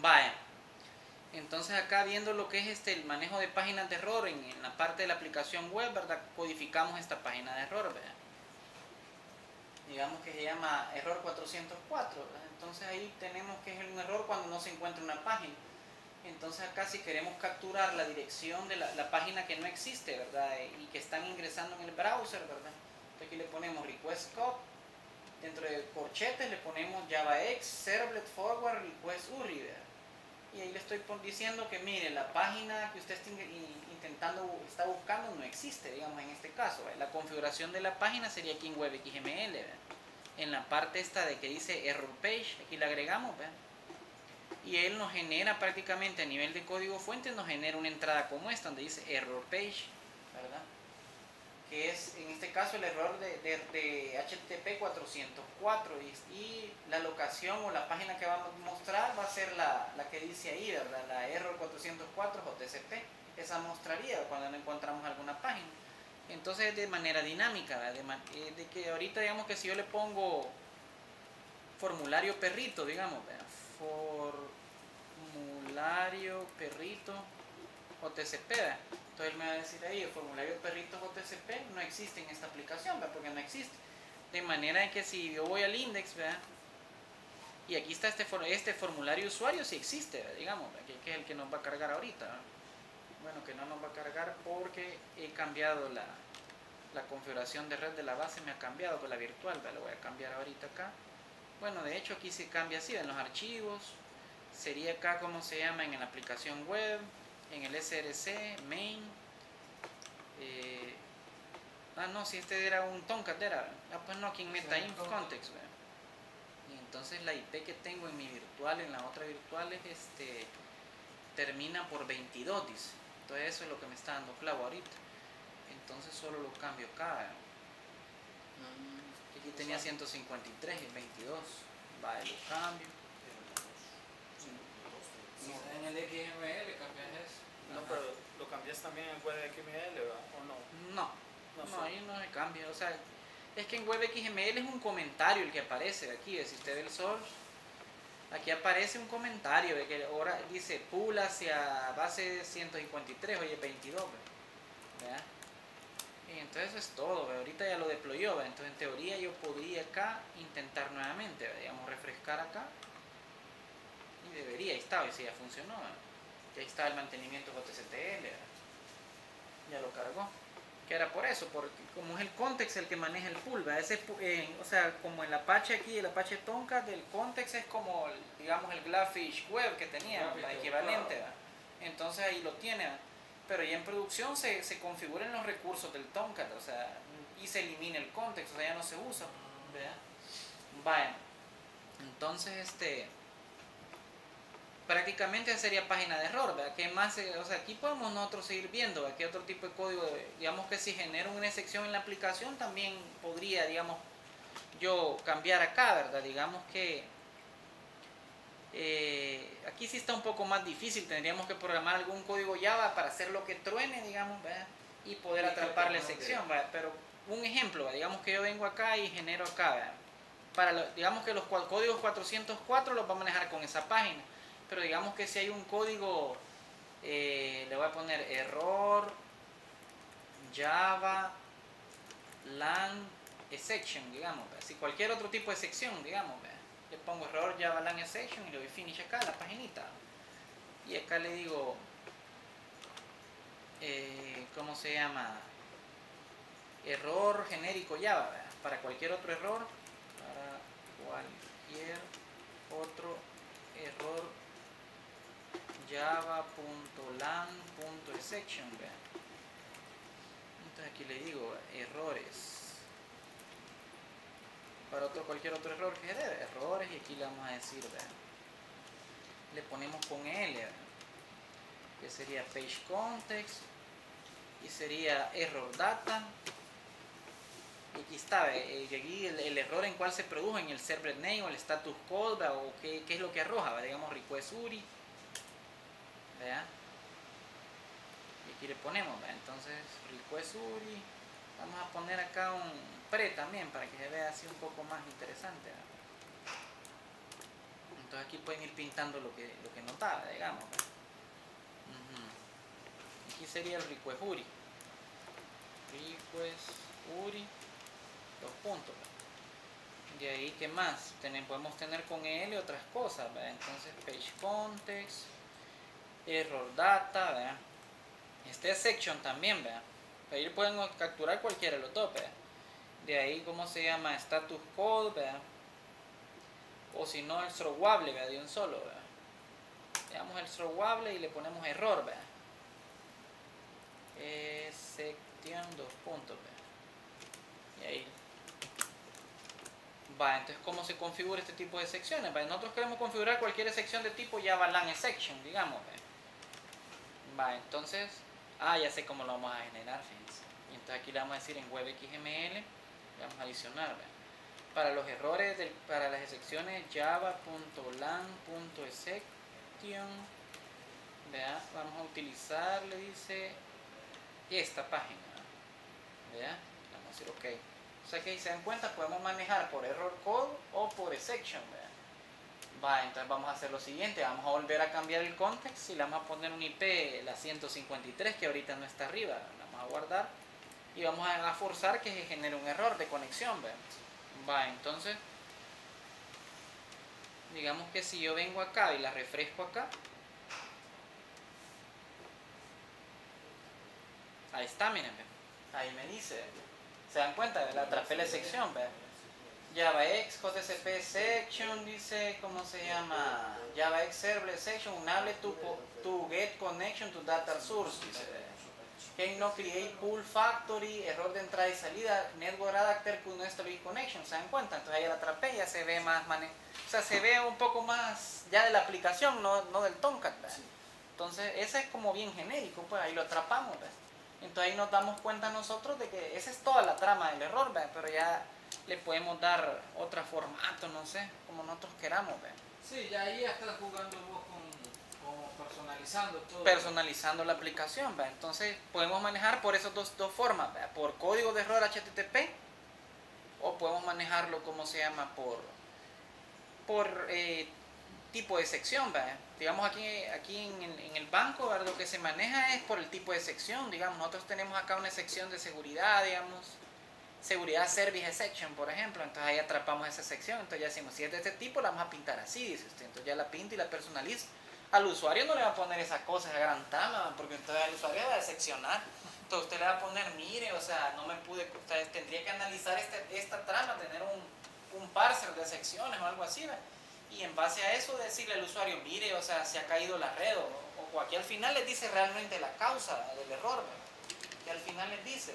Vaya. Entonces acá viendo lo que es este el manejo de páginas de error en, la parte de la aplicación web, ¿verdad? Codificamos esta página de error, ¿verdad? Digamos que se llama error 404, ¿verdad? Entonces ahí tenemos que es un error cuando no se encuentra una página. Entonces acá si queremos capturar la dirección de la, página que no existe, ¿verdad? Y que están ingresando en el browser, ¿verdad? Entonces aquí le ponemos request code, dentro de corchetes le ponemos javax servlet forward request URI, ¿verdad? Y ahí le estoy diciendo que mire, la página que usted está intentando, está buscando no existe, digamos en este caso. La configuración de la página sería aquí en WebXML, en la parte esta de que dice error page, aquí le agregamos, ¿verdad? y él nos genera prácticamente a nivel de código fuente, nos genera una entrada como esta, donde dice error page, ¿verdad? Es en este caso el error de, de, HTTP 404 y, la locación o la página que vamos a mostrar va a ser la, la que dice ahí, ¿verdad? la error 404 JTCP, esa mostraría cuando no encontramos alguna página. Entonces de manera dinámica, de, eh, de, que ahorita digamos que si yo le pongo formulario perrito, digamos, formulario perrito JTCP, entonces él me va a decir ahí, el formulario perritos OTCP no existe en esta aplicación, ¿verdad? porque no existe. De manera que si yo voy al index, ¿verdad? y aquí está este, este formulario usuario, sí existe, digamos, que, es el que nos va a cargar ahorita. Bueno, que no nos va a cargar porque he cambiado la, la configuración de red de la base, me ha cambiado con la virtual, ¿verdad? lo voy a cambiar ahorita acá. Bueno, de hecho aquí se cambia así, en los archivos, sería acá como se llama en la aplicación web, en el SRC, main. Eh, ah, no, si este era un Tomcat, era. Ah, pues no, aquí en MetaInf Context. Y entonces la IP que tengo en mi virtual, en la otra virtual, es este termina por 22, dice. Entonces eso es lo que me está dando clavo ahorita. Entonces solo lo cambio acá. Mm, aquí tenía 153 y 22. Va, lo cambio. En el XML cambias eso. No, pero lo cambias también en WebXML, ¿o no? No, no, ahí no se cambia. O sea, es que en WebXML es un comentario el que aparece aquí. Si usted ve el source, aquí aparece un comentario de que ahora dice pool hacia base 153, oye 22. ¿verdad? Y entonces eso es todo. Ahorita ya lo deployó. Entonces en teoría yo podría acá intentar nuevamente, digamos, refrescar acá. Debería, ahí está, y si ya funcionó que ahí está el mantenimiento JCTL, ya lo cargó. Que era por eso, porque como es el context el que maneja el pool, Ese, o sea, como el Apache aquí, el Apache Tomcat, del context es como, digamos, el Glassfish Web que tenía, la equivalente, entonces ahí lo tiene. Pero ya en producción se, se configuran los recursos del Tomcat, o sea, y se elimina el context, o sea, ya no se usa, ¿verdad? Bueno, entonces este prácticamente sería página de error, ¿verdad? ¿Qué más? O sea, aquí podemos nosotros seguir viendo, aquí otro tipo de código, digamos que si genero una excepción en la aplicación, también podría, digamos, yo cambiar acá, ¿verdad? Digamos que eh, aquí sí está un poco más difícil, tendríamos que programar algún código Java para hacer lo que truene, digamos, ¿verdad? Y poder atrapar la excepción, ¿verdad? Pero un ejemplo, digamos que yo vengo acá y genero acá, ¿verdad? Para, digamos que los códigos 404 los va a manejar con esa página pero digamos que si hay un código, eh, le voy a poner error java lang exception, digamos, si cualquier otro tipo de sección, digamos, le pongo error java lang exception y le doy finish acá, la paginita, y acá le digo, eh, ¿cómo se llama? Error genérico java, para cualquier otro error, para cualquier otro error java.lang.exception entonces aquí le digo errores. Para otro cualquier otro error que debe errores y aquí le vamos a decir le ponemos con L que sería page context y sería error data. Y aquí está, eh, aquí el, error en cual se produjo en el server name o el status code o qué, qué es lo que arroja, digamos request URI y aquí le ponemos entonces request URI vamos a poner acá un pre también para que se vea así un poco más interesante Entonces aquí pueden ir pintando lo que, lo que notaba, digamos. ¿verdad? Ujú. Aquí sería el request URI. Request URI, dos puntos. ¿verdad? De ahí, ¿qué más? Tenem- podemos tener con él otras cosas, ¿verdad? Entonces, page context, error data, ¿verdad? Este es section también, ¿verdad? Ahí pueden capturar cualquiera de los ¿verdad? De ahí, ¿cómo se llama? Status code, ¿verdad? O si no, el throwable, ¿verdad? De un solo, ¿verdad? Le damos el throwable y le ponemos error, ¿verdad? Eh, section, dos puntos, ¿verdad? Y ahí. Va, entonces, ¿cómo se configura este tipo de secciones? Va, nosotros queremos configurar cualquier sección de tipo Java Lang section, digamos, ¿verdad? Entonces, ah, ya sé cómo lo vamos a generar. Y entonces aquí le vamos a decir en webxml, le vamos a adicionar. Para los errores, del- para las excepciones java.lang.exception, ¿verdad? Vamos a utilizar, le dice, esta página, ¿verdad? Vamos a decir OK. O sea que si se dan cuenta, podemos manejar por error code o por exception. Va, entonces vamos a hacer lo siguiente, vamos a volver a cambiar el context y le vamos a poner un IP, la 153, que ahorita no está arriba, la vamos a guardar y vamos a forzar que se genere un error de conexión, ¿ve? Va, entonces, digamos que si yo vengo acá y la refresco acá, ahí está, miren, ahí me dice, ¿se dan cuenta? La atrapé la sección, ¿ve? JavaX, JCP section, dice, ¿cómo se llama? JavaX servlet section, enable to, to get connection to data source, dice. Can no create pool factory, error de entrada y salida, network adapter could not establish connection, ¿se dan cuenta? Entonces ahí la atrapé, ya se ve más, mane o sea, se ve un poco más ya de la aplicación, no, no del Tomcat. Entonces ese es como bien genérico, pues ahí lo atrapamos. Entonces ahí nos damos cuenta nosotros de que esa es toda la trama del error. Pero ya le podemos dar otro formato, no sé, como nosotros queramos. Sí, ya ahí ya estás jugando vos con, con personalizando todo. personalizando la aplicación, ¿verdad? Entonces podemos manejar por esas dos, dos formas. Por código de error HTTP o podemos manejarlo como se llama por por eh, tipo de sección, ¿verdad? Digamos aquí, aquí en, el- en el banco, ¿verdad? lo que se maneja es por el tipo de sección, digamos, nosotros tenemos acá una sección de seguridad, digamos, seguridad service section, por ejemplo, entonces ahí atrapamos esa sección, entonces ya decimos, si es de este tipo, la vamos a pintar así, dice usted, entonces ya la pinta y la personaliza. Al usuario no le va a poner esa cosa, esa gran trama, porque entonces el usuario va a seccionar. Entonces usted le va a poner, mire, o sea, no me pude, usted tendría que analizar este- esta trama, tener un, un parser de secciones o algo así, ¿verdad? y en base a eso decirle al usuario, mire, o sea, se ha caído la red, o, o aquí al final les dice realmente la causa del error, ¿verdad? que al final les dice,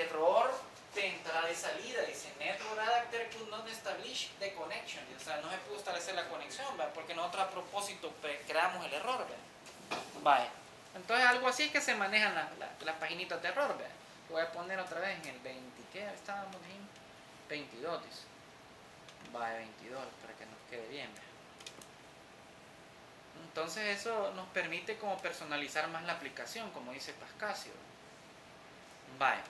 error de entrada y salida, dice network adapter could not establish the connection, o sea, no se pudo establecer la conexión, ¿verdad? porque nosotros a propósito pues, creamos el error, ¿verdad? Vaya. Entonces algo así es que se manejan las, las, las paginitas de error. Lo voy a poner otra vez en el 20, ¿qué estábamos en? 22, dice. Vaya, 22, para que nos quede bien. Entonces eso nos permite como personalizar más la aplicación, como dice Pascasio. Vaya.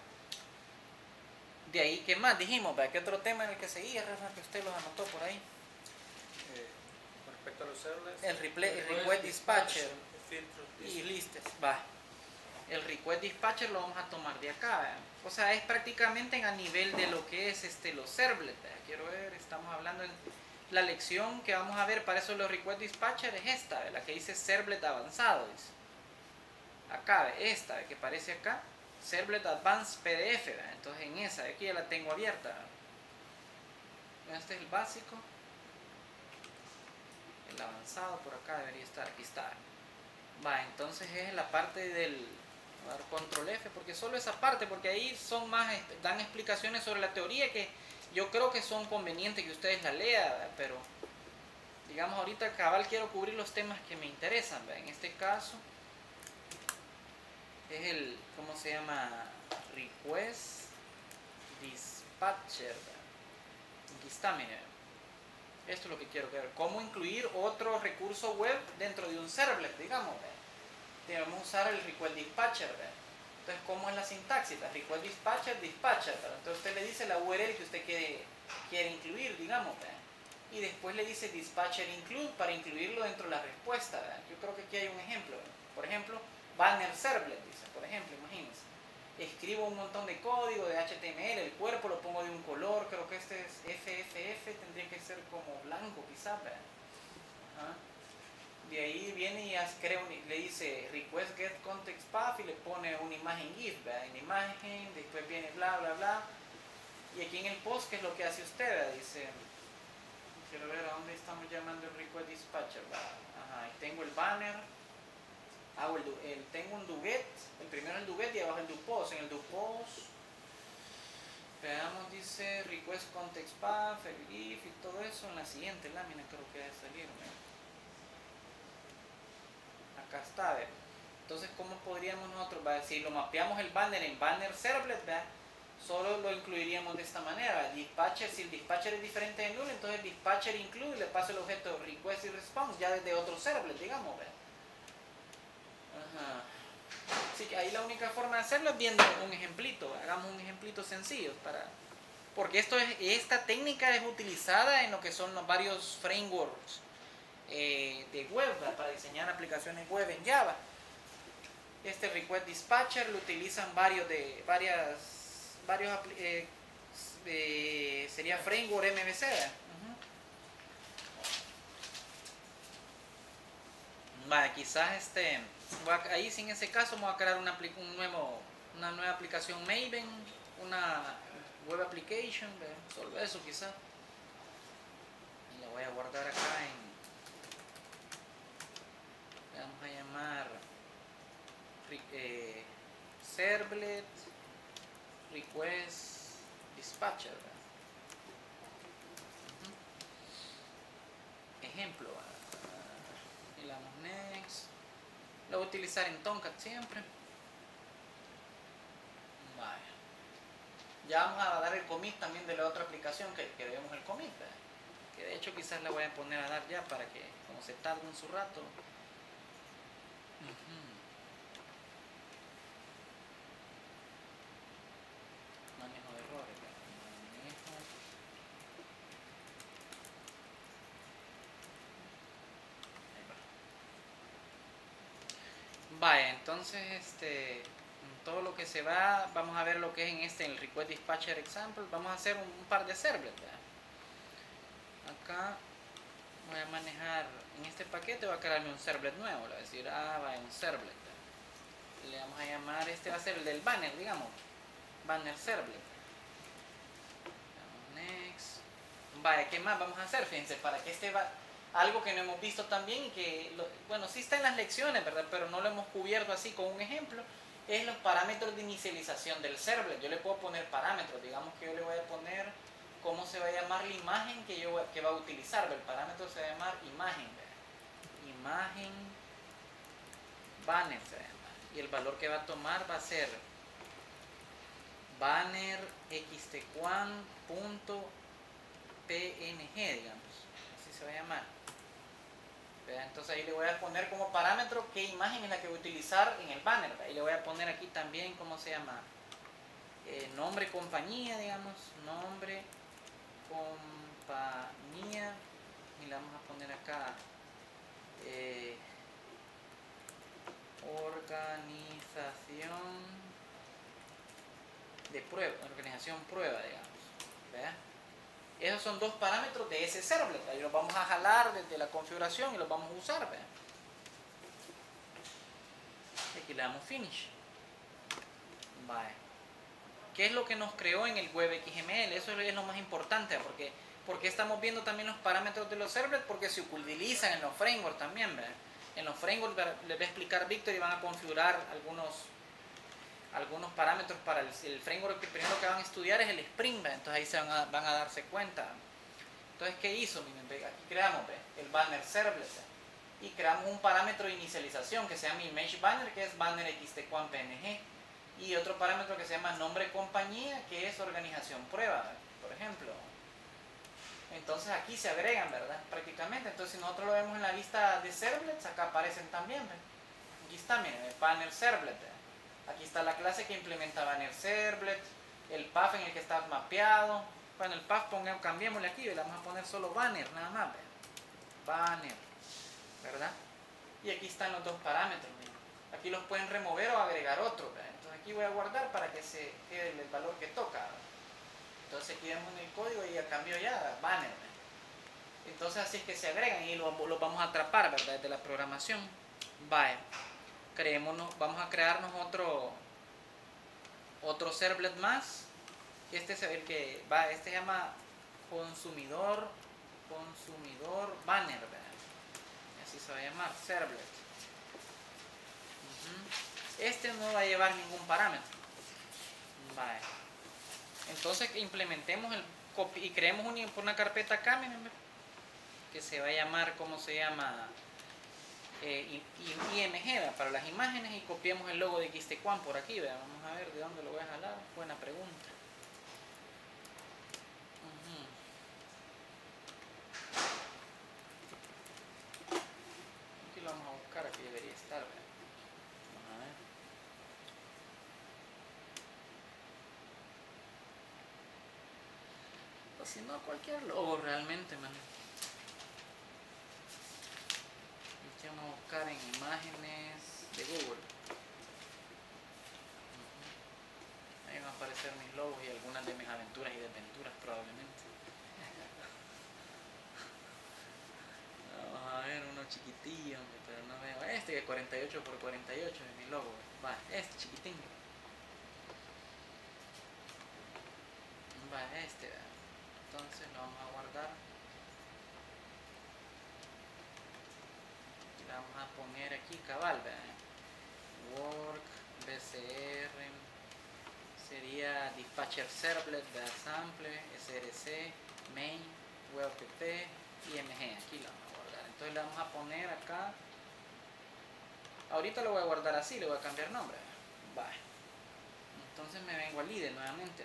De ahí, ¿qué más dijimos? ¿Qué otro tema en el que seguía, que usted los anotó por ahí? Eh, con respecto a los servers, El replay, el request dispatcher filtros, y listes, va. El request dispatcher lo vamos a tomar de acá, ¿verdad? o sea, es prácticamente a nivel de lo que es este los servlets. ¿verdad? Quiero ver, estamos hablando en la lección que vamos a ver para eso los request dispatcher es esta, ¿verdad? la que dice servlet avanzado, dice. Acá, esta, que aparece acá, servlet advanced PDF, ¿verdad? entonces en esa, ¿verdad? aquí ya la tengo abierta. Este es el básico. El avanzado por acá debería estar, aquí está. Va, entonces es la parte del dar control F, porque solo esa parte, porque ahí son más, este, dan explicaciones sobre la teoría que yo creo que son convenientes que ustedes la lean, ¿verdad? pero digamos ahorita cabal quiero cubrir los temas que me interesan, ¿verdad? en este caso es el, ¿cómo se llama? Request Dispatcher, ¿verdad? miren. Esto es lo que quiero ver. ¿Cómo incluir otro recurso web dentro de un servlet, digamos? Debemos usar el request dispatcher. Entonces, ¿cómo es la sintaxis? La request dispatcher, dispatcher. ¿verdad? Entonces, usted le dice la URL que usted quiere, quiere incluir, digamos. y después le dice dispatcher include para incluirlo dentro de la respuesta. ¿verdad? Yo creo que aquí hay un ejemplo. Por ejemplo, banner servlet, dice, por ejemplo, imagínense. Escribo un montón de código de HTML, el cuerpo lo pongo de un color, creo que este es FFF, tendría que ser como blanco quizás, ¿verdad? De ahí viene y hace- crea un- le dice request get context path y le pone una imagen GIF, ¿verdad? Una imagen, después viene bla bla bla. Y aquí en el post, ¿qué es lo que hace usted? ¿verdad? Dice, quiero ver a dónde estamos llamando el request dispatcher. ¿verdad? Ajá, y tengo el banner, hago el, tengo un duget, el primero el duget y abajo el do post. En el do post, veamos, dice request context path, el GIF y todo eso en la siguiente lámina creo que salir. ¿verdad? acá está. Entonces, ¿cómo podríamos nosotros, si lo mapeamos el banner en banner servlet, solo lo incluiríamos de esta manera, dispatcher, si el dispatcher es diferente de null, entonces dispatcher incluye y le paso el objeto request y response ya desde otro servlet, digamos, ¿ve? Ajá. Así que ahí la única forma de hacerlo es viendo un ejemplito, hagamos un ejemplito sencillo para... Porque esto es, esta técnica es utilizada en lo que son los varios frameworks eh, de web para diseñar aplicaciones web en Java. Este request dispatcher lo utilizan varios de varias varios eh, eh, sería framework MVC. Vale, quizás este ahí sin ese caso voy a crear una, un una nueva aplicación Maven, una web application, solo eso quizás. Y la voy a guardar acá en le vamos a llamar eh, servlet request dispatcher ¿verdad? Ujú. ejemplo ah, y le damos next lo voy a utilizar en Tomcat siempre Vaya. ya vamos a dar el commit también de la otra aplicación que, que debemos el commit ¿verdad? que de hecho quizás la voy a poner a dar ya para que como se tarde un su rato Ujú. Manejo de errores. ya. Manejo. Ahí va. Vaya, entonces este todo lo que se va, vamos a ver lo que es en este, en el request dispatcher example, vamos a hacer un, un par de servlets. ¿verdad? Acá voy a manejar en este paquete voy a crearme un servlet nuevo. Le voy a decir ah va un servlet le vamos a llamar este va a ser el del banner digamos. Banner servlet. Next. Vaya qué más vamos a hacer fíjense para que este va algo que no hemos visto también y que bueno sí está en las lecciones verdad pero no lo hemos cubierto así con un ejemplo es los parámetros de inicialización del servlet yo le puedo poner parámetros digamos que yo le voy a poner cómo se va a llamar la imagen que yo que va a utilizar. El parámetro se va a llamar imagen. ¿ve? Imagen banner se va a llamar. Y el valor que va a tomar va a ser banner xtquan.png, digamos. Así se va a llamar. Entonces ahí le voy a poner como parámetro qué imagen es la que voy a utilizar en el banner. Y le voy a poner aquí también cómo se llama. Eh, nombre compañía, digamos, nombre compañía y le vamos a poner acá eh, organización de prueba, organización prueba, digamos. ¿vea? Esos son dos parámetros de ese servlet. Ahí los vamos a jalar desde la configuración y los vamos a usar. aquí le damos finish. Vale. ¿Qué es lo que nos creó en el web XML? Eso es lo más importante, porque, porque estamos viendo también los parámetros de los servlets, porque se utilizan en los frameworks también. En los frameworks les va a explicar Víctor y van a configurar algunos, algunos parámetros para el, framework que primero que van a estudiar es el Spring, entonces ahí se van a, van a darse cuenta. Entonces, ¿qué hizo? Aquí creamos el banner servlet y creamos un parámetro de inicialización que se llama image banner, que es banner xtquan.png y otro parámetro que se llama nombre compañía, que es organización prueba, por ejemplo. Entonces aquí se agregan, ¿verdad? Prácticamente. Entonces si nosotros lo vemos en la lista de servlets, acá aparecen también. Aquí está, el banner servlet. Aquí está la clase que implementa banner servlet, el path en el que está mapeado, Bueno, el path pongamos, cambiémosle aquí, le vamos a poner solo banner, nada más. Banner, ¿verdad? Y aquí están los dos parámetros. Aquí los pueden remover o agregar otros. ¿ve? Entonces aquí voy a guardar para que se quede el valor que toca. Entonces aquí vemos el código y ya cambió ya, banner. ¿ve? Entonces así es que se agregan y los lo vamos a atrapar, ¿verdad? Desde la programación. Vaya, creémonos, vamos a crearnos otro otro servlet más. Este es el que va, este se llama consumidor, consumidor banner, ¿verdad? Así se va a llamar, servlet. Este no va a llevar ningún parámetro. Entonces implementemos el y creemos una, carpeta acá, que se va a llamar, ¿cómo se llama? Eh, IMG para las imágenes y copiemos el logo de Quistecuán por aquí. ¿verdad? Vamos a ver de dónde lo voy a jalar. Buena pregunta. Ujú. Aquí lo vamos a buscar, aquí debería estar. ¿verdad? Vamos a ver. O si no, cualquier logo realmente, man. Y Vamos a en imágenes de Google. Ahí van a aparecer mis logos y algunas de mis aventuras y desventuras probablemente. Vamos a ver uno chiquitillo, pero no veo. Este que es 48 por 48 es mi logo. Va, este chiquitín. Va, este. ¿verdad? Entonces lo vamos a guardar. Y le vamos a poner aquí cabal, ¿verdad? Work, BCR, sería dispatcher servlet, ¿verdad? sample, src, main, webpp, img, aquí lo vamos a guardar. Entonces le vamos a poner acá, ahorita lo voy a guardar así, le voy a cambiar nombre, ¿verdad? Entonces me vengo al líder nuevamente,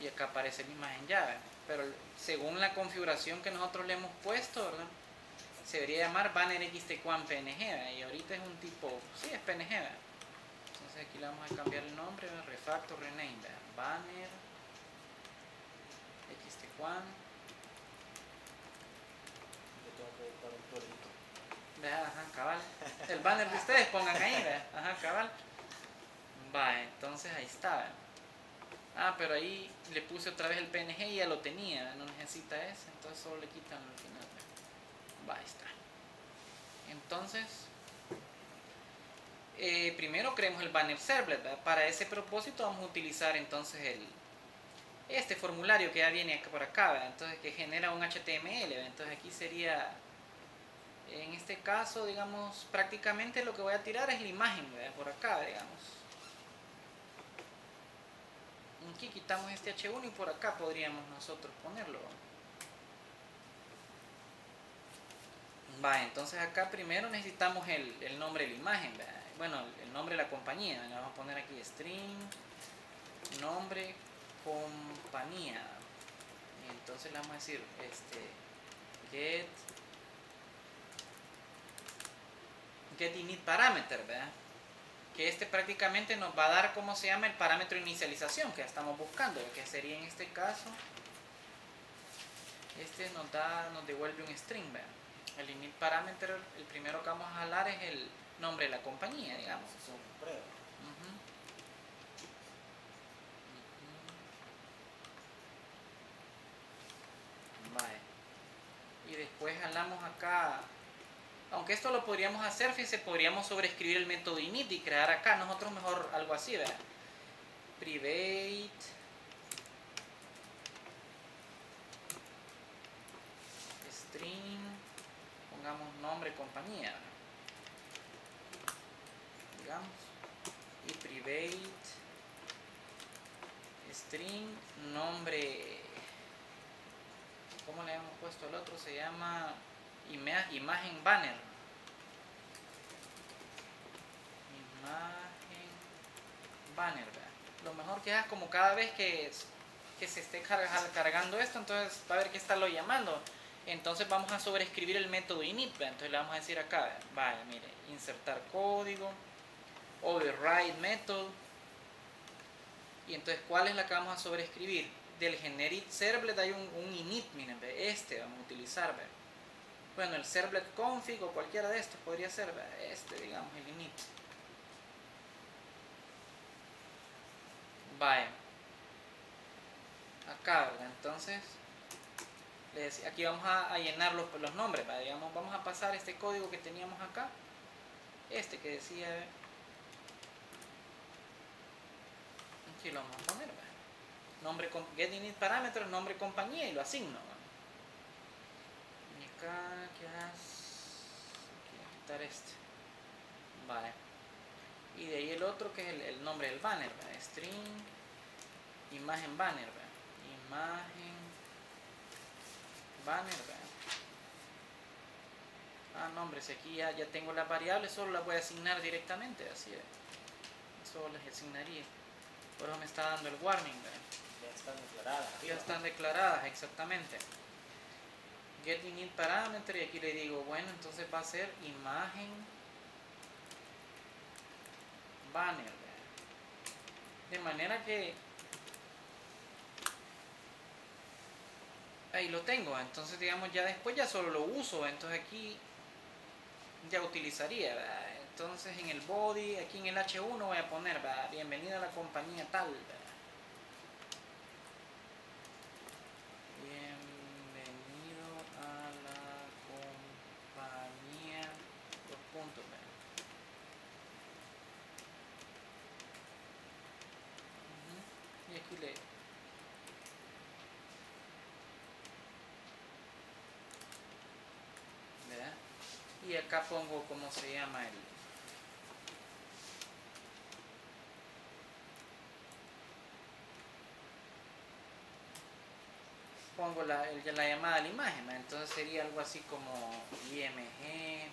y acá aparece la imagen llave. Pero según la configuración que nosotros le hemos puesto, ¿verdad? Se debería llamar banner xtquan png y ahorita es un tipo, sí, es png. ¿verdad? Entonces aquí le vamos a cambiar el nombre, refactor rename, ¿verdad? banner xtquan. Ajá, cabal. El banner de ustedes pongan ahí, ¿verdad? Ajá, cabal. Va, entonces ahí está. Ah, pero ahí le puse otra vez el PNG y ya lo tenía, no necesita ese, entonces solo le quitan. ¿verdad? Va, está. Entonces, eh, primero creemos el banner servlet. Para ese propósito vamos a utilizar entonces el este formulario que ya viene por acá, entonces que genera un HTML. Entonces aquí sería en este caso, digamos, prácticamente lo que voy a tirar es la imagen, por acá, digamos. Aquí quitamos este H1 y por acá podríamos nosotros ponerlo. Va, entonces acá primero necesitamos el, el nombre de la imagen, bueno, el, el nombre de la compañía. Le vamos a poner aquí string, nombre, compañía. Y entonces le vamos a decir, este, get get init parameter, ¿verdad? Que este prácticamente nos va a dar cómo se llama el parámetro de inicialización que estamos buscando, que sería en este caso, este nos da, nos devuelve un string, ¿verdad? El init parameter, el primero que vamos a jalar es el nombre de la compañía, digamos. Vale. Y después jalamos acá. Aunque esto lo podríamos hacer, fíjense, podríamos sobreescribir el método init y crear acá. Nosotros mejor algo así, ¿verdad? Private. String. Pongamos nombre, compañía. Digamos. Y private string nombre. ¿cómo le hemos puesto el otro? se llama ima- imagen banner. Imagen banner lo mejor que hagas como cada vez que, es- que se esté carga- cargando esto entonces va a ver que está lo llamando entonces vamos a sobreescribir el método init entonces le vamos a decir acá vaya mire insertar código override method y entonces cuál es la que vamos a sobreescribir del generic servlet hay un, un init, miren, ve, este vamos a utilizar, ve. Bueno, el servlet config o cualquiera de estos podría ser, ve, este, digamos, el init. Vaya. Acá, ¿verdad? Entonces, le decía- aquí vamos a, llenar los, los nombres, digamos, vamos a pasar este código que teníamos acá, este que decía, aquí lo vamos a poner, ¿va? nombre, com- get init parámetros, nombre compañía y lo asigno. Y acá, ¿qué quitar este. Vale. Y de ahí el otro que es el, el nombre del banner, string, imagen banner, imagen banner. Ah, no, hombre, si aquí ya, ya tengo las variables, solo las voy a asignar directamente, así es. Solo las asignaría. Por eso me está dando el warning. Ya están declaradas. Ya están declaradas, exactamente. Get init parameter y aquí le digo, bueno, entonces va a ser imagen banner. De manera que ahí lo tengo, entonces digamos ya después ya solo lo uso, entonces aquí ya utilizaría, entonces en el body, aquí en el H1 voy a poner, ¿verdad? bienvenida a la compañía tal. y acá pongo cómo se llama el, pongo la, la, llamada a la imagen, entonces sería algo así como IMG, eh,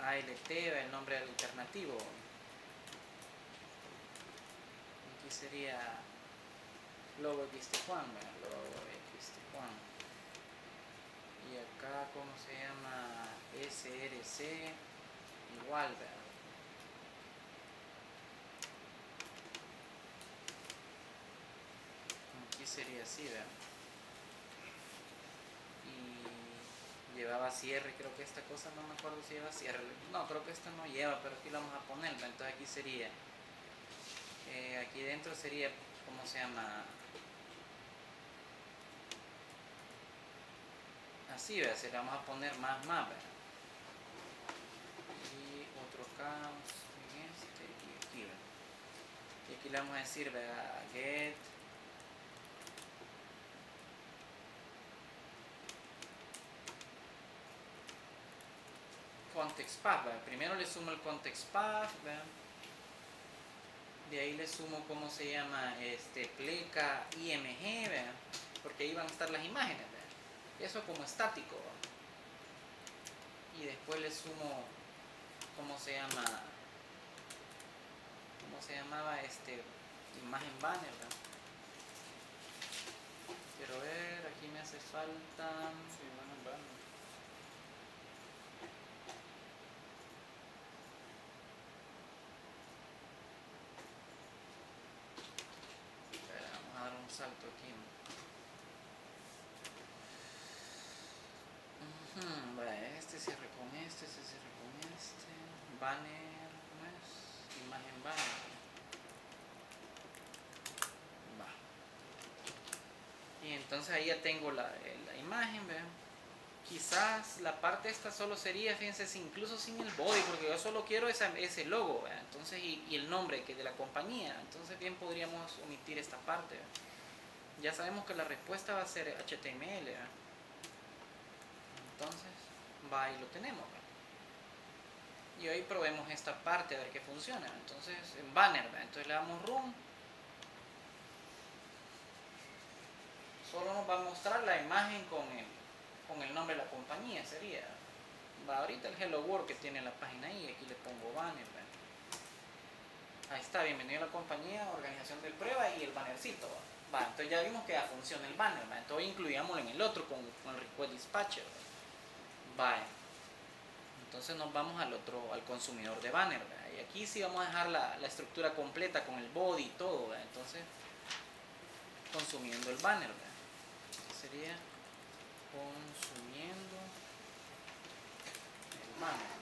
ALT, el nombre alternativo. Aquí sería Logo XT1, Acá, ¿cómo se llama? SRC, igual, ¿verdad? Aquí sería así, vean. Y llevaba cierre, creo que esta cosa no me acuerdo si lleva cierre. No, creo que esta no lleva, pero aquí lo vamos a poner. Entonces aquí sería, eh, aquí dentro sería, ¿cómo se llama? Así, ¿ve? se le vamos a poner más, más. Y otro caos este y aquí, le vamos a decir, ¿verdad? Get context path, ¿verdad? primero le sumo el context path, ¿verdad? de ahí le sumo cómo se llama este pleca img, ¿verdad? porque ahí van a estar las imágenes, ¿verdad? Eso como estático, y después le sumo cómo se llama cómo se llamaba este imagen banner, quiero ver, aquí me hace falta. Sí, imagen banner. Espera, vamos a dar un salto aquí. Ujú, vaya, este cierre con este, este cierre con este. Banner, ¿cómo es? Imagen banner. Va. Y entonces ahí ya tengo la, eh, la imagen, vean. Quizás la parte esta solo sería, fíjense, incluso sin el body, porque yo solo quiero esa- ese logo, entonces y, y el nombre que de la compañía, entonces bien podríamos omitir esta parte. Ya sabemos que la respuesta va a ser HTML, entonces va y lo tenemos. ¿verdad? Y hoy probemos esta parte a ver qué funciona. Entonces en banner, ¿verdad? entonces le damos run. Solo nos va a mostrar la imagen con el, con el nombre de la compañía, sería. Va ahorita el Hello World que tiene la página ahí, aquí le pongo banner. ¿verdad? Ahí está, bienvenido a la compañía, organización del prueba y el bannercito. Va, entonces ya vimos que ya funciona el banner, ¿va? entonces incluyámoslo en el otro con, con el request dispatcher. ¿va? Entonces nos vamos al otro, al consumidor de banner. Y aquí sí vamos a dejar la, la estructura completa con el body y todo. Entonces consumiendo el banner. Sería consumiendo el banner.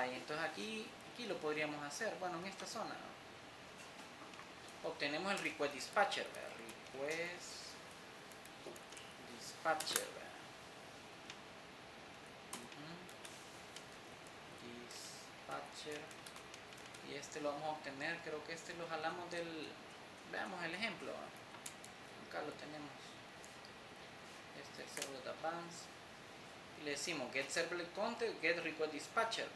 Entonces aquí, aquí lo podríamos hacer, bueno, en esta zona. Obtenemos el request dispatcher, request dispatcher, ¿verdad? Ujú. Dispatcher. Y este lo vamos a obtener, creo que este lo jalamos del... Veamos el ejemplo. Acá lo tenemos. Este es Servlet Advanced. Y le decimos get servlet content, get request dispatcher.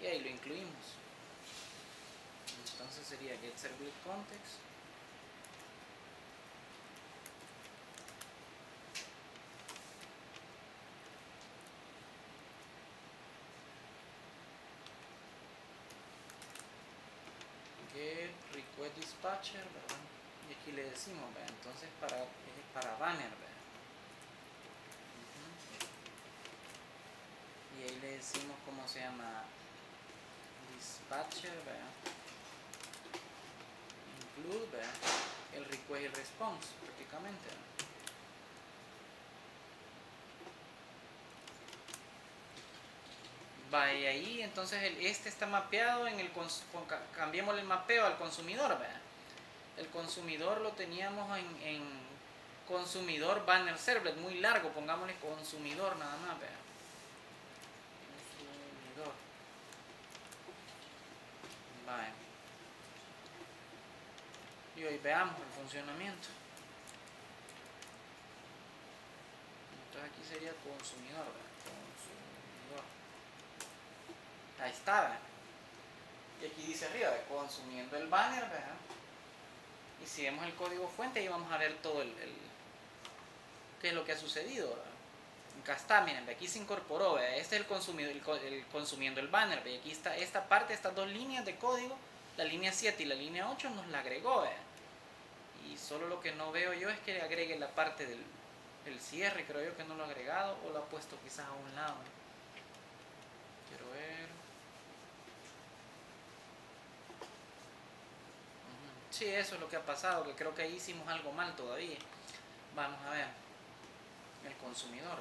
Y ahí lo incluimos. Entonces sería get servlet context. get dispatcher, ¿verdad? Y aquí le decimos. Entonces para, para banner, ¿verdad? Y ahí le decimos cómo se llama dispatcher, ¿verdad? Include, ¿verdad? El request y response, prácticamente. ¿verdad? Va, ahí entonces el, este está mapeado en el con, ca- cambiémosle el mapeo al consumidor, ¿verdad? El consumidor lo teníamos en, en consumidor banner servlet, muy largo, pongámosle consumidor nada más, ¿verdad? Consumidor. Vale. Y hoy veamos el funcionamiento. Entonces aquí sería consumidor, ¿verdad? Consumidor. Ahí está, ¿verdad? Y aquí dice arriba, consumiendo el banner, ¿verdad? Y si vemos el código fuente, ahí vamos a ver todo el, el- qué es lo que ha sucedido, ¿verdad? Acá está, miren, aquí se incorporó, ¿verdad? este es el, consumidor, el, el consumiendo el banner, ¿ve? y aquí está esta parte, estas dos líneas de código, la línea 7 y la línea 8 nos la agregó, ¿verdad? y solo lo que no veo yo es que agregue la parte del, del cierre, creo yo que no lo ha agregado o lo ha puesto quizás a un lado. Quiero ver. Ujú. Sí, eso es lo que ha pasado, que creo que ahí hicimos algo mal todavía. Vamos a ver. El consumidor.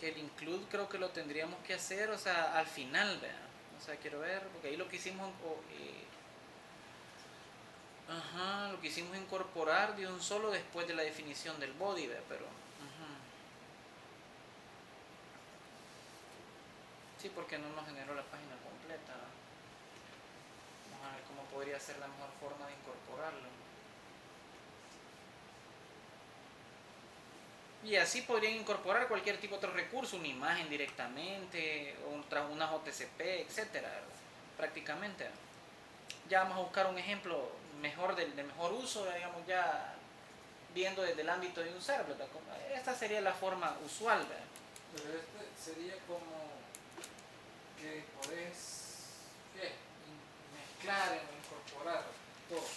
Que el include creo que lo tendríamos que hacer, o sea, al final, ¿verdad? O sea, quiero ver, porque ahí lo que hicimos... eh, Ajá, lo que hicimos incorporar de un solo después de la definición del body, pero... ujú. Sí, porque no nos generó la página completa. A ver cómo podría ser la mejor forma de incorporarlo. Y así podrían incorporar cualquier tipo de otro recurso, una imagen directamente, o un, tra- una JTCP, etcétera, prácticamente. Ya vamos a buscar un ejemplo mejor del, de mejor uso, digamos, ya viendo desde el ámbito de un server. ¿verdad? Esta sería la forma usual. Pero este sería como que podés ¿qué? Mezclar incorporar.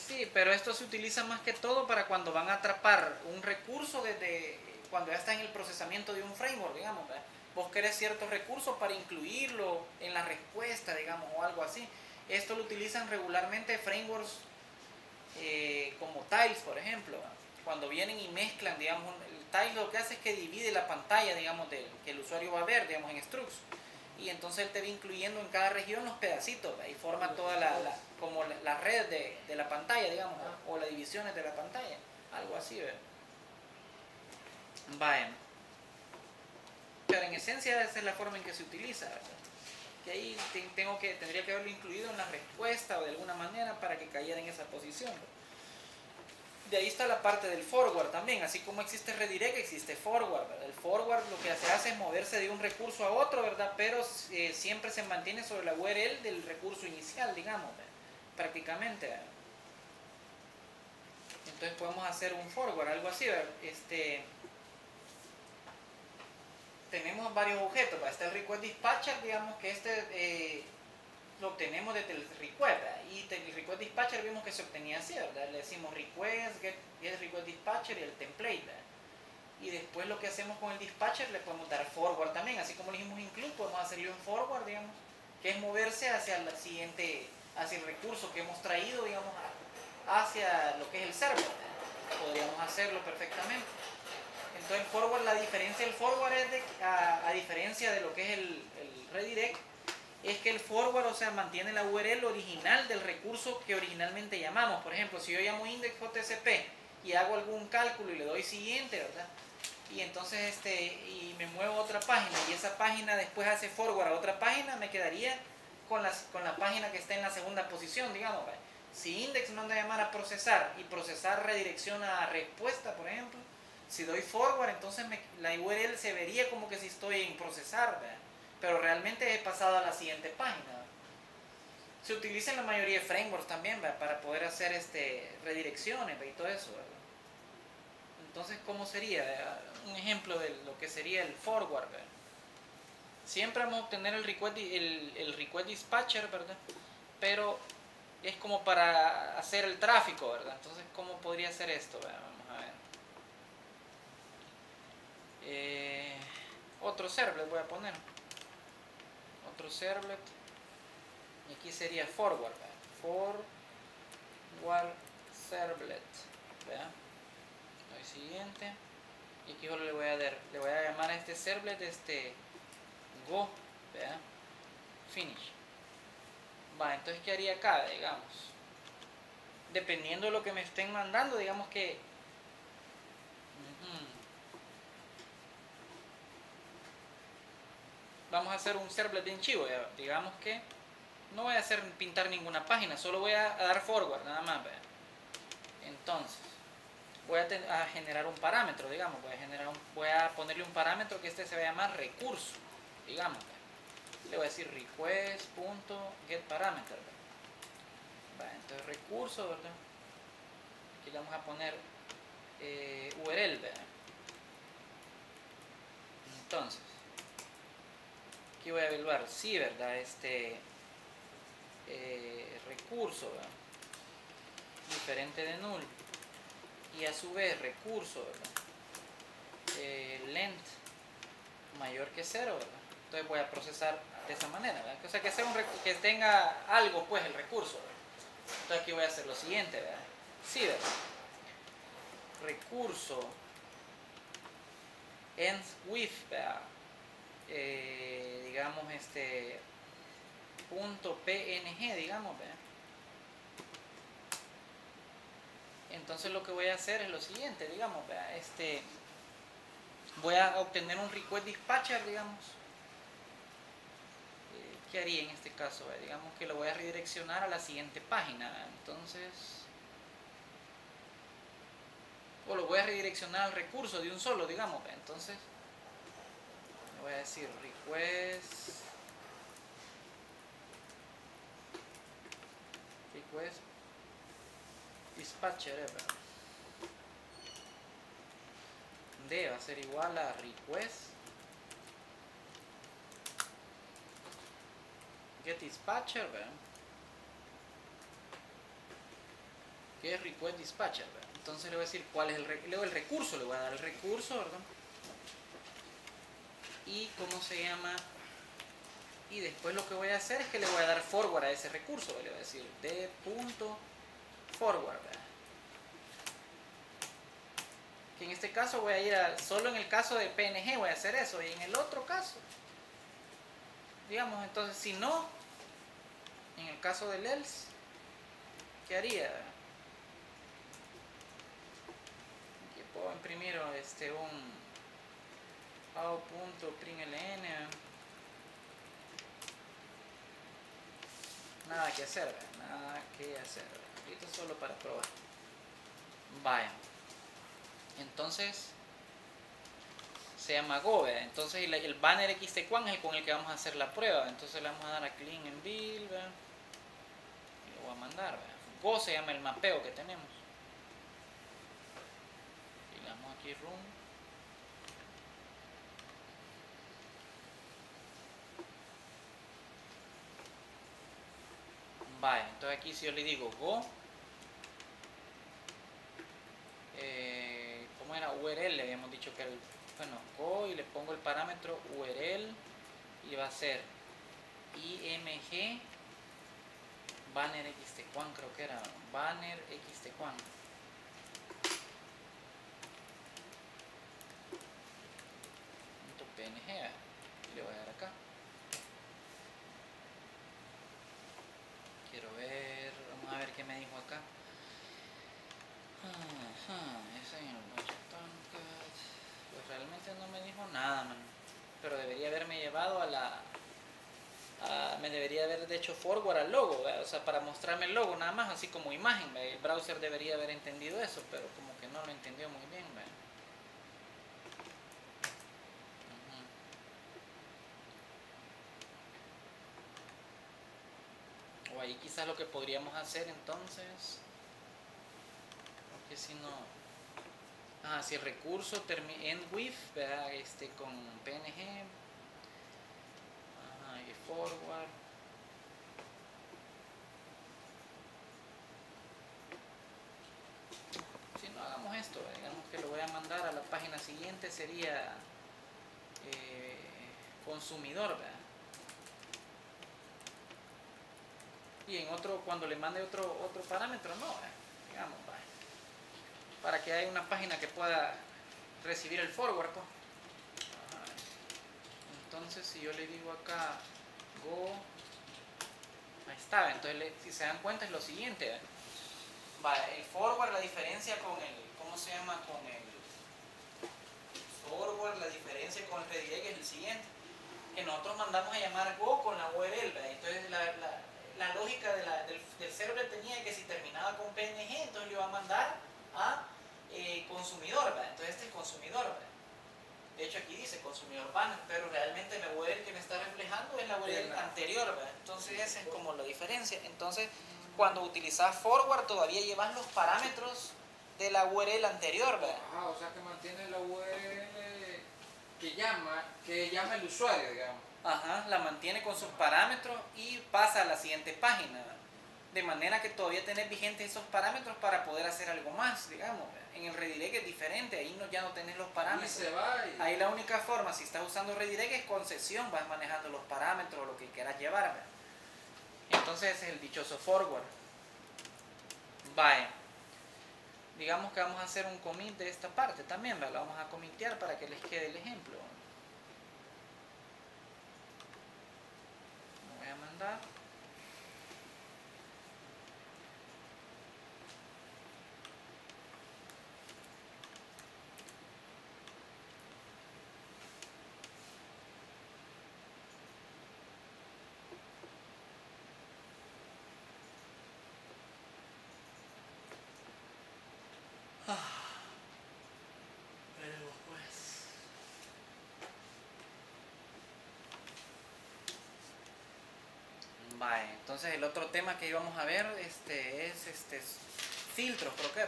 Sí, pero esto se utiliza más que todo para cuando van a atrapar un recurso desde cuando ya está en el procesamiento de un framework, digamos. ¿verdad? Vos querés ciertos recursos para incluirlo en la respuesta, digamos, o algo así. Esto lo utilizan regularmente frameworks eh, como Tiles, por ejemplo. Cuando vienen y mezclan, digamos, el Tiles lo que hace es que divide la pantalla, digamos, del, que el usuario va a ver, digamos, en Structs. Y entonces él te va incluyendo en cada región los pedacitos, ¿verdad? y forma toda la, la- como la, la red de, de la pantalla, digamos, o las divisiones de la pantalla, algo así, ¿verdad? Vaya. Pero en esencia esa es la forma en que se utiliza, ¿verdad? Que ahí te- tengo que, tendría que haberlo incluido en la respuesta o de alguna manera para que cayera en esa posición. De ahí está la parte del forward también, así como existe redirect, existe forward. ¿verdad? El forward lo que se hace es moverse de un recurso a otro, ¿verdad? Pero eh, siempre se mantiene sobre la URL del recurso inicial, digamos, ¿verdad? prácticamente. Entonces podemos hacer un forward, algo así. Este, tenemos varios objetos, ¿verdad? está el request dispatcher, digamos que este eh, lo obtenemos desde el request, y el request dispatcher vimos que se obtenía así, ¿verdad? le decimos request, get, get request dispatcher y el template, ¿verdad? y después lo que hacemos con el dispatcher le podemos dar forward también, así como le dijimos include, podemos hacerle un forward, digamos, que es moverse hacia la siguiente hacia el recurso que hemos traído, digamos, hacia lo que es el server. Podríamos hacerlo perfectamente. Entonces el forward, la diferencia del forward es de, a, a diferencia de lo que es el, el redirect, es que el forward, o sea, mantiene la URL original del recurso que originalmente llamamos. Por ejemplo, si yo llamo index.jcp y hago algún cálculo y le doy siguiente, ¿verdad? Y entonces este y me muevo a otra página y esa página después hace forward a otra página, me quedaría con, las, con la página que está en la segunda posición, digamos. Si index manda a llamar a procesar y procesar redirecciona a respuesta, por ejemplo, si doy forward, entonces me- la URL se vería como que si estoy en procesar, ¿verdad? Pero realmente he pasado a la siguiente página. Se utiliza en la mayoría de frameworks también para poder hacer este, redirecciones y todo eso. Entonces, ¿cómo sería? Un ejemplo de lo que sería el forward. Siempre vamos a obtener el request, el, el request dispatcher, ¿verdad? Pero es como para hacer el tráfico, ¿verdad? Entonces, ¿cómo podría ser esto? Vamos a ver. Eh, otro servlet voy a poner. Otro servlet. Y aquí sería forward. Forward servlet. ¿verdad? Siguiente. Y aquí solo le voy a dar, le voy a llamar a este servlet este go, ¿verdad? Finish. Va, entonces ¿qué haría acá? Digamos. Dependiendo de lo que me estén mandando, digamos que. Vamos a hacer un servlet bien chivo, digamos que no voy a hacer pintar ninguna página, solo voy a, dar forward, nada más. Entonces, voy a, generar un parámetro, digamos, voy a, generar un- voy a ponerle un parámetro que este se va a llamar recurso, digamos. Le voy a decir request.getParameter. entonces recurso, ¿verdad? Aquí le vamos a poner eh, URL. Entonces, aquí voy a evaluar, sí, ¿verdad? Este eh, recurso, diferente de null y a su vez recurso, ¿verdad? Eh, length mayor que cero, ¿verdad? Entonces voy a procesar de esa manera, ¿verdad? O sea, que, sea que tenga algo, pues, el recurso. Entonces aquí voy a hacer lo siguiente, ¿verdad? Sí, ¿verdad? Recurso ends with, ¿verdad? Eh, digamos, este punto png, digamos. Entonces lo que voy a hacer es lo siguiente, digamos, este, voy a obtener un request dispatcher, digamos. Eh, ¿Qué haría en este caso? Digamos que lo voy a redireccionar a la siguiente página. Entonces, o lo voy a redireccionar al recurso de un solo, digamos. Entonces, voy a decir request. Request. Dispatcher eh, d va a ser igual a request. Get dispatcher ¿verdad? que es request dispatcher entonces le voy a decir cuál es el, luego el recurso le voy a dar el recurso ¿verdad? Y cómo se llama. Y después lo que voy a hacer es que le voy a dar forward a ese recurso le voy a decir d punto forward que en este caso voy a ir a solo en el caso de PNG voy a hacer eso y en el otro caso digamos entonces si no en el caso del else ¿qué haría? aquí puedo imprimir este un out.println nada que hacer nada que hacer. Es solo para probar. Vaya. Entonces se llama Go, entonces el, banner XT1 es el con el que vamos a hacer la prueba. Entonces le vamos a dar a clean en build y lo voy a mandar ¿verdad? Go se llama el mapeo que tenemos. Y le damos aquí run Entonces aquí si yo le digo go, eh, ¿cómo era? URL, habíamos dicho que era el, bueno, go y le pongo el parámetro URL y va a ser img Banner XT1 creo que era. Banner XT1. Punto PNG. Y le voy a dar acá. Quiero ver. Vamos a ver qué me dijo acá. Ajá, ese en el budget Tomcat. No me dijo nada, man. Pero debería haberme llevado a la. me debería haber hecho forward al logo, o sea, para mostrarme el logo nada más, así como imagen. El browser debería haber entendido eso, pero como que no lo entendió muy bien. ¿verdad? Ahí quizás lo que podríamos hacer entonces, porque si no, ah, si el recurso end with, este con PNG, ajá, y forward. Si no hagamos esto, digamos que lo voy a mandar a la página siguiente, sería eh, consumidor, ¿verdad? y en otro cuando le mande otro otro parámetro no digamos. Para que haya una página que pueda recibir el forward pues. Entonces si yo le digo acá go ahí está entonces si se dan cuenta es lo siguiente el forward la diferencia con el cómo se llama con el forward la diferencia con el redirect es el siguiente que nosotros mandamos a llamar Go con la URL. ¿verdad? Entonces la, la- lógica del, del server tenía que si terminaba con PNG, entonces le iba a mandar a eh, consumidor. ¿verdad? Entonces este es consumidor. ¿verdad? De hecho aquí dice consumidor banner, pero realmente la URL que me está reflejando es la URL anterior. ¿verdad? Entonces esa es como la diferencia. Entonces cuando utilizas forward todavía llevas los parámetros de la URL anterior. ¿verdad? O sea que mantiene la URL que llama, que llama el usuario, digamos. Ajá, la mantiene con sus parámetros y pasa a la siguiente página. De manera que todavía tenés vigentes esos parámetros para poder hacer algo más, digamos. En el redirect es diferente, ahí no, ya no tenés los Y parámetros. se va y... Ahí la única forma, si estás usando redirect, es con sesión, vas manejando los parámetros o lo que quieras llevar. ¿verdad? Entonces ese es el dichoso forward. Vaya. Digamos que vamos a hacer un commit de esta parte también, ¿verdad? Lo vamos a comitear para que les quede el ejemplo. Lo voy a mandar. Veremos pues. Vale, entonces el otro tema que íbamos a ver este, es este, filtros, creo que.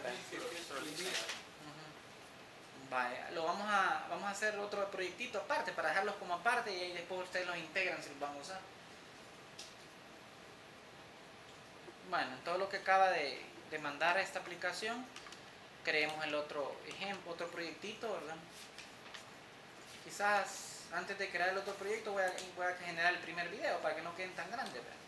Vale, lo vamos a, vamos a hacer otro proyectito aparte para dejarlos como aparte y ahí después ustedes los integran si los van a usar. Bueno, en todo lo que acaba de, de mandar a esta aplicación, creemos el otro ejemplo, otro proyectito, ¿verdad? Quizás antes de crear el otro proyecto voy a, voy a generar el primer video para que no queden tan grandes, ¿verdad?